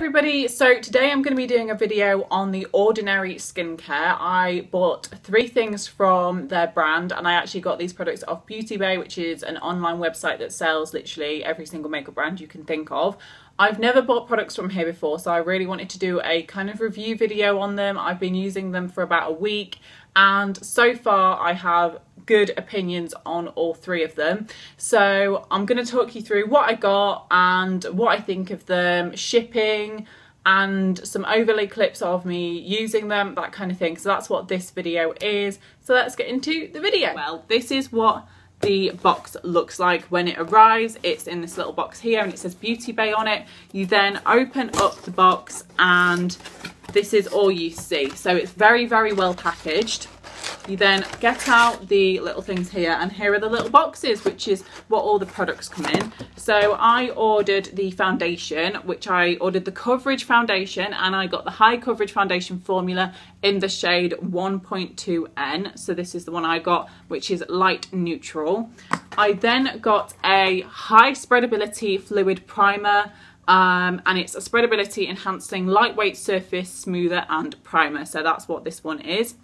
everybody, so today I'm going to be doing a video on the Ordinary skincare. I bought three things from their brand and I actually got these products off Beauty Bay which is an online website that sells literally every single makeup brand you can think of. I've never bought products from here before so I really wanted to do a kind of review video on them. I've been using them for about a week and so far I have good opinions on all three of them. So I'm going to talk you through what I got and what I think of them, shipping, and some overlay clips of me using them, that kind of thing. So that's what this video is. So let's get into the video. Well, this is what the box looks like when it arrives. It's in this little box here and it says Beauty Bay on it. You then open up the box and this is all you see. So it's very, very well packaged. You then get out the little things here and here are the little boxes, which is what all the products come in. So I ordered the foundation, which I ordered the coverage foundation and I got the high coverage foundation formula in the shade 1.2N. So this is the one I got, which is light neutral. I then got a high spreadability fluid primer um, and it's a spreadability enhancing lightweight surface smoother and primer so that's what this one is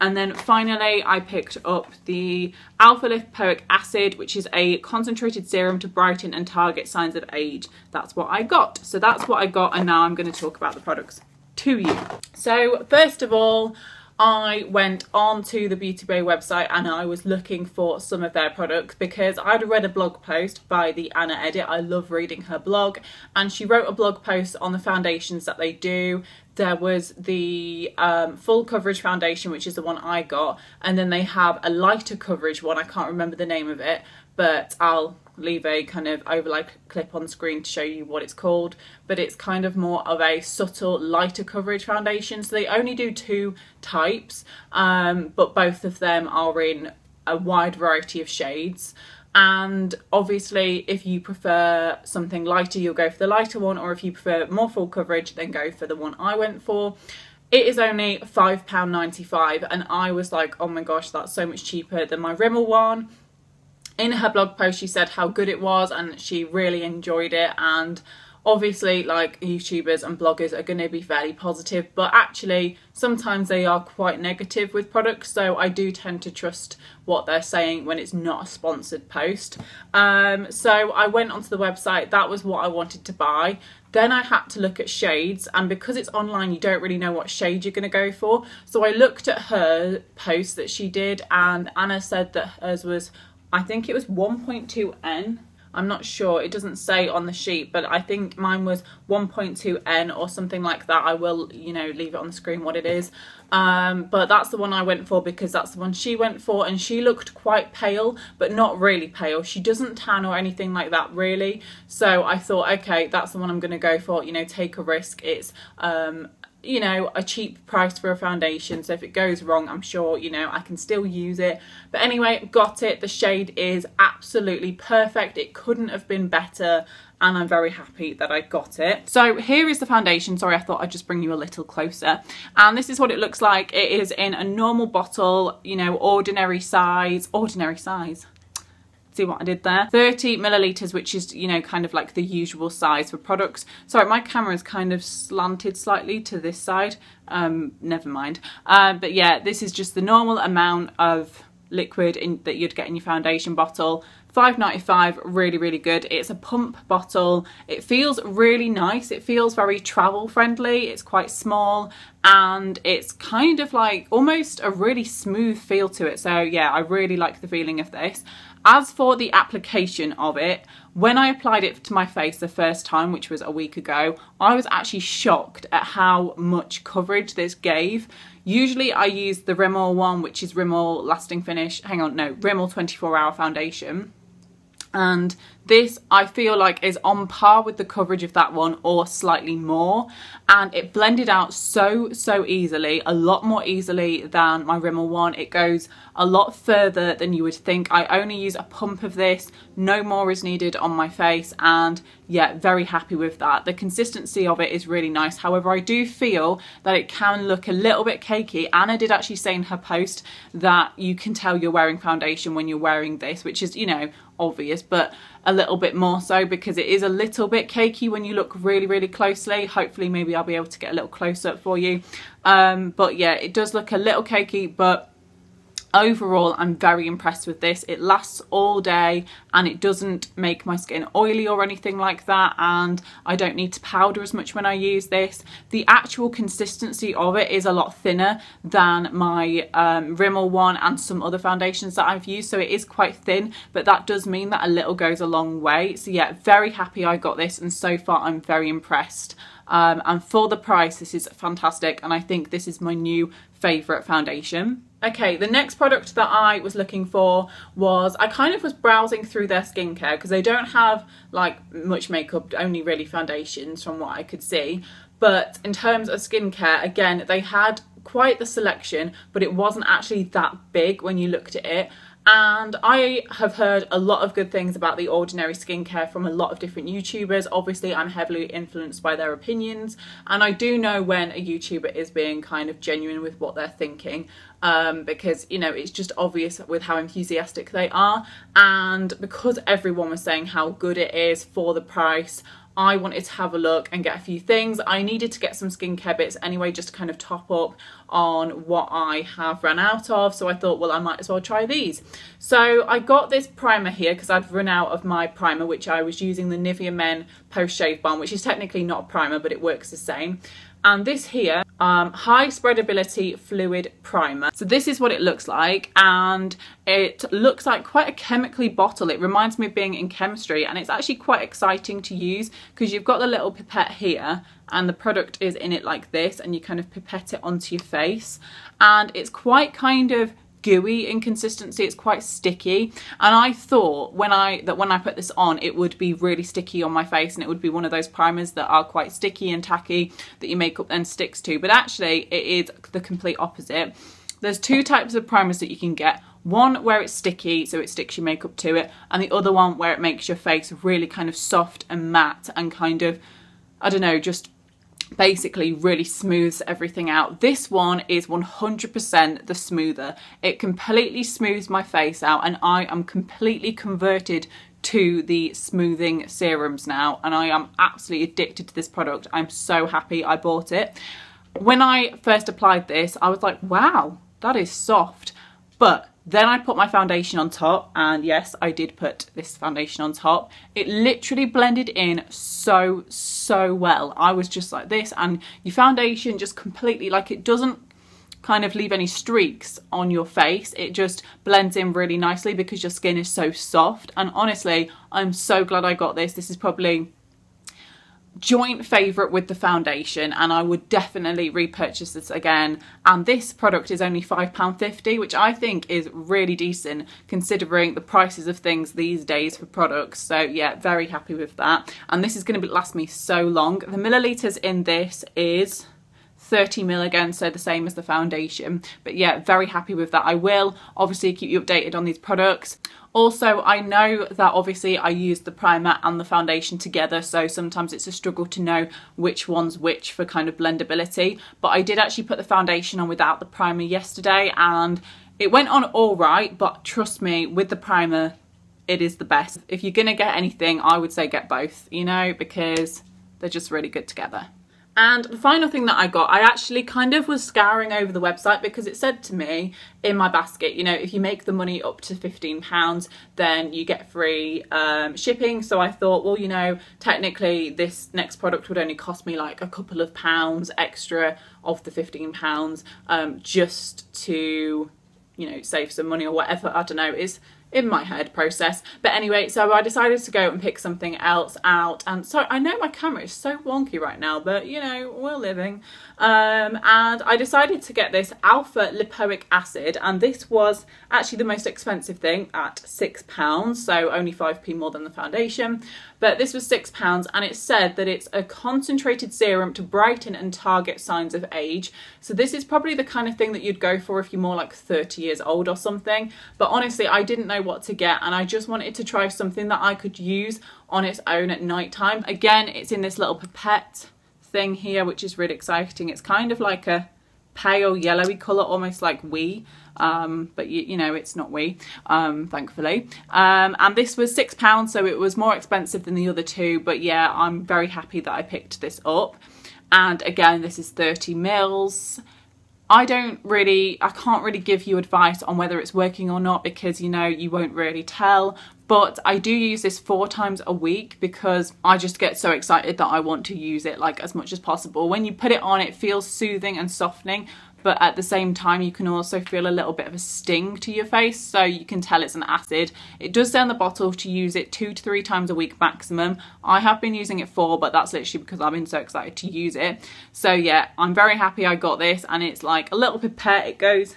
and then finally I picked up the Alpha Lipoic Acid which is a concentrated serum to brighten and target signs of age that's what I got so that's what I got and now I'm going to talk about the products to you so first of all I went onto the Beauty Bay website and I was looking for some of their products because I'd read a blog post by the Anna Edit. I love reading her blog and she wrote a blog post on the foundations that they do. There was the um, full coverage foundation, which is the one I got, and then they have a lighter coverage one. I can't remember the name of it, but I'll leave a kind of overlay clip on screen to show you what it's called. But it's kind of more of a subtle lighter coverage foundation. So they only do two types um, but both of them are in a wide variety of shades and obviously if you prefer something lighter you'll go for the lighter one or if you prefer more full coverage then go for the one I went for. It is only £5.95 and I was like oh my gosh that's so much cheaper than my Rimmel one. In her blog post she said how good it was and she really enjoyed it and obviously like youtubers and bloggers are going to be fairly positive but actually sometimes they are quite negative with products so i do tend to trust what they're saying when it's not a sponsored post. Um, so i went onto the website that was what i wanted to buy. Then I had to look at shades and because it's online you don't really know what shade you're going to go for. So I looked at her post that she did and Anna said that hers was I think it was 1.2N. I'm not sure, it doesn't say on the sheet, but I think mine was 1.2N or something like that. I will, you know, leave it on the screen what it is. Um, but that's the one I went for because that's the one she went for and she looked quite pale, but not really pale. She doesn't tan or anything like that really. So I thought, okay, that's the one I'm going to go for, you know, take a risk. It's um, you know, a cheap price for a foundation. So if it goes wrong, I'm sure, you know, I can still use it. But anyway, got it. The shade is absolutely perfect. It couldn't have been better and I'm very happy that I got it. So here is the foundation. Sorry, I thought I'd just bring you a little closer. And this is what it looks like. It is in a normal bottle, you know, ordinary size, ordinary size see what I did there. 30 milliliters which is you know kind of like the usual size for products. Sorry my camera is kind of slanted slightly to this side. Um never mind. Uh, but yeah this is just the normal amount of liquid in, that you'd get in your foundation bottle. 5.95 really really good. It's a pump bottle. It feels really nice. It feels very travel friendly. It's quite small and it's kind of like almost a really smooth feel to it. So yeah I really like the feeling of this as for the application of it when I applied it to my face the first time which was a week ago I was actually shocked at how much coverage this gave. Usually I use the Rimmel one which is Rimmel lasting finish hang on no Rimmel 24 hour foundation. And this I feel like is on par with the coverage of that one or slightly more. And it blended out so so easily a lot more easily than my Rimmel one. It goes a lot further than you would think. I only use a pump of this. No more is needed on my face. And yeah very happy with that. The consistency of it is really nice. However I do feel that it can look a little bit cakey. Anna did actually say in her post that you can tell you're wearing foundation when you're wearing this which is you know obvious, but a little bit more so because it is a little bit cakey when you look really, really closely. Hopefully maybe I'll be able to get a little close up for you. Um, but yeah, it does look a little cakey, but overall I'm very impressed with this. It lasts all day and it doesn't make my skin oily or anything like that and I don't need to powder as much when I use this. The actual consistency of it is a lot thinner than my um, Rimmel one and some other foundations that I've used so it is quite thin but that does mean that a little goes a long way. So yeah very happy I got this and so far I'm very impressed. Um, and for the price this is fantastic and I think this is my new favourite foundation Okay, the next product that I was looking for was, I kind of was browsing through their skincare because they don't have like much makeup, only really foundations from what I could see. But in terms of skincare, again, they had quite the selection, but it wasn't actually that big when you looked at it and I have heard a lot of good things about the Ordinary skincare from a lot of different YouTubers. Obviously, I'm heavily influenced by their opinions, and I do know when a YouTuber is being kind of genuine with what they're thinking um, because, you know, it's just obvious with how enthusiastic they are. And because everyone was saying how good it is for the price, I wanted to have a look and get a few things. I needed to get some skincare bits anyway, just to kind of top up on what I have run out of. So I thought, well, I might as well try these. So I got this primer here because I'd run out of my primer, which I was using the Nivea Men Post Shave Balm, which is technically not a primer, but it works the same. And this here um, high spreadability fluid primer. So this is what it looks like and it looks like quite a chemically bottle. It reminds me of being in chemistry and it's actually quite exciting to use because you've got the little pipette here and the product is in it like this and you kind of pipette it onto your face and it's quite kind of gooey inconsistency. it's quite sticky. And I thought when I that when I put this on it would be really sticky on my face and it would be one of those primers that are quite sticky and tacky that your makeup then sticks to. But actually it is the complete opposite. There's two types of primers that you can get. One where it's sticky so it sticks your makeup to it and the other one where it makes your face really kind of soft and matte and kind of I don't know just basically really smooths everything out. This one is 100% the smoother. It completely smooths my face out and I am completely converted to the smoothing serums now and I am absolutely addicted to this product. I'm so happy I bought it. When I first applied this, I was like, wow, that is soft. But then I put my foundation on top and yes, I did put this foundation on top. It literally blended in so, so well. I was just like this and your foundation just completely, like it doesn't kind of leave any streaks on your face. It just blends in really nicely because your skin is so soft. And honestly, I'm so glad I got this. This is probably joint favourite with the foundation and I would definitely repurchase this again and this product is only £5.50 which I think is really decent considering the prices of things these days for products so yeah very happy with that and this is going to last me so long the millilitres in this is 30 mil again, so the same as the foundation. But yeah, very happy with that. I will obviously keep you updated on these products. Also, I know that obviously I use the primer and the foundation together, so sometimes it's a struggle to know which one's which for kind of blendability. But I did actually put the foundation on without the primer yesterday and it went on all right, but trust me, with the primer, it is the best. If you're gonna get anything, I would say get both, you know, because they're just really good together. And the final thing that I got, I actually kind of was scouring over the website because it said to me in my basket, you know, if you make the money up to £15, then you get free um, shipping. So I thought, well, you know, technically this next product would only cost me like a couple of pounds extra of the £15 um, just to, you know, save some money or whatever. I don't know. Is in my head process. But anyway, so I decided to go and pick something else out. And so I know my camera is so wonky right now, but you know, we're living. Um, and I decided to get this alpha lipoic acid. And this was actually the most expensive thing at £6. So only 5p more than the foundation. But this was £6 and it said that it's a concentrated serum to brighten and target signs of age. So this is probably the kind of thing that you'd go for if you're more like 30 years old or something. But honestly, I didn't know what to get and I just wanted to try something that I could use on its own at night time. Again, it's in this little pipette thing here, which is really exciting. It's kind of like a pale yellowy colour, almost like we. um, but you, you, know it's not we, um, thankfully. Um, and this was six pounds, so it was more expensive than the other two. But yeah, I'm very happy that I picked this up. And again, this is 30 mils. I don't really, I can't really give you advice on whether it's working or not because you know, you won't really tell. But I do use this four times a week because I just get so excited that I want to use it like as much as possible. When you put it on, it feels soothing and softening, but at the same time you can also feel a little bit of a sting to your face so you can tell it's an acid. It does say on the bottle to use it two to three times a week maximum. I have been using it four but that's literally because i've been so excited to use it. So yeah i'm very happy i got this and it's like a little pipette it goes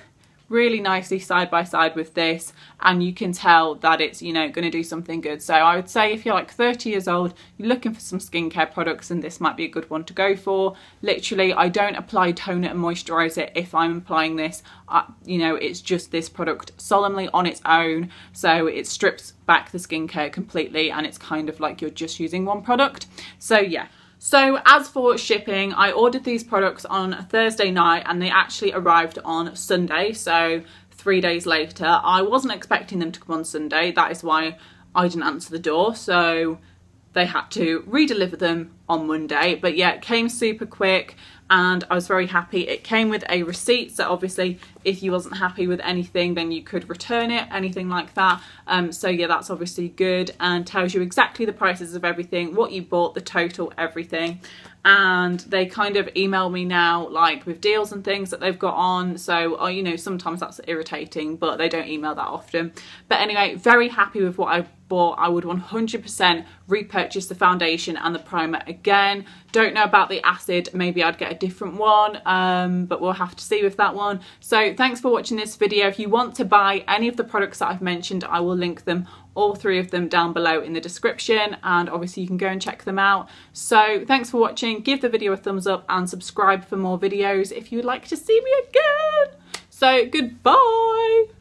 really nicely side by side with this and you can tell that it's you know going to do something good. So I would say if you're like 30 years old you're looking for some skincare products and this might be a good one to go for. Literally I don't apply toner and moisturizer if I'm applying this. Uh, you know it's just this product solemnly on its own. So it strips back the skincare completely and it's kind of like you're just using one product. So yeah so as for shipping, I ordered these products on Thursday night and they actually arrived on Sunday, so three days later. I wasn't expecting them to come on Sunday, that is why I didn't answer the door, so they had to re-deliver them on Monday. But yeah, it came super quick and I was very happy. It came with a receipt, so obviously if you wasn't happy with anything, then you could return it, anything like that. Um, so yeah, that's obviously good and tells you exactly the prices of everything, what you bought, the total, everything. And they kind of email me now, like with deals and things that they've got on. So, oh, you know, sometimes that's irritating, but they don't email that often. But anyway, very happy with what I bought. I would 100% repurchase the foundation and the primer again. Don't know about the acid, maybe I'd get a different one, um, but we'll have to see with that one. So thanks for watching this video. If you want to buy any of the products that I've mentioned, I will link them all three of them down below in the description and obviously you can go and check them out. So thanks for watching, give the video a thumbs up and subscribe for more videos if you would like to see me again. So goodbye!